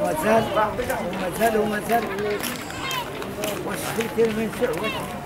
ومازال ومازال ومازال واش كثير من شعوة